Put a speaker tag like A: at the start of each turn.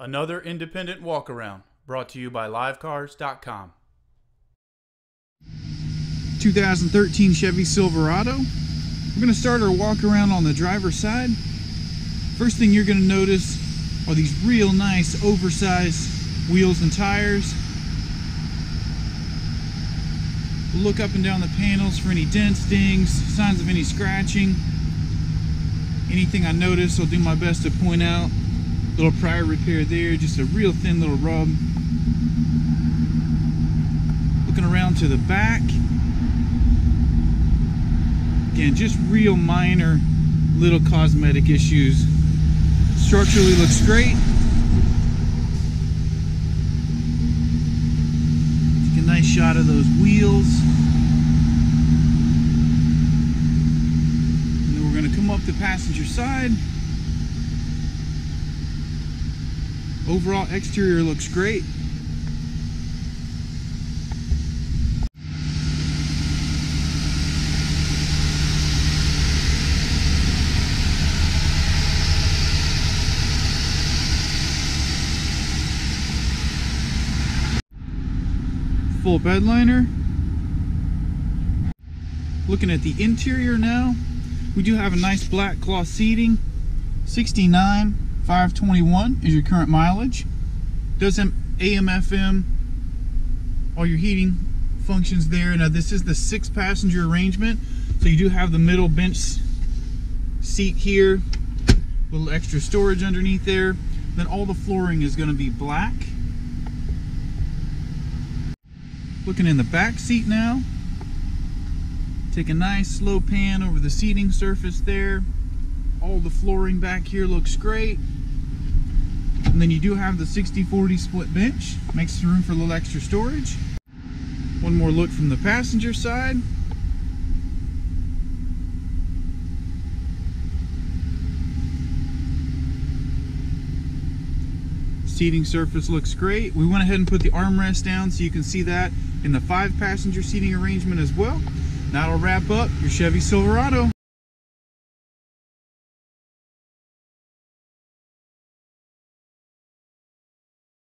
A: Another independent walk around brought to you by livecars.com.
B: 2013 Chevy Silverado. We're going to start our walk around on the driver's side. First thing you're going to notice are these real nice oversized wheels and tires. Look up and down the panels for any dents, dings, signs of any scratching. Anything I notice, I'll do my best to point out. Little prior repair there, just a real thin little rub. Looking around to the back. Again, just real minor little cosmetic issues. Structurally looks great. Take a nice shot of those wheels. And then we're going to come up the passenger side. Overall exterior looks great. Full bed liner. Looking at the interior now, we do have a nice black cloth seating. 69 521 is your current mileage. Does AM, FM, all your heating functions there. Now this is the six passenger arrangement. So you do have the middle bench seat here, little extra storage underneath there. Then all the flooring is gonna be black. Looking in the back seat now. Take a nice slow pan over the seating surface there. All the flooring back here looks great. And then you do have the 60-40 split bench. Makes room for a little extra storage. One more look from the passenger side. Seating surface looks great. We went ahead and put the armrest down so you can see that in the five passenger seating arrangement as well. That'll wrap up your Chevy Silverado.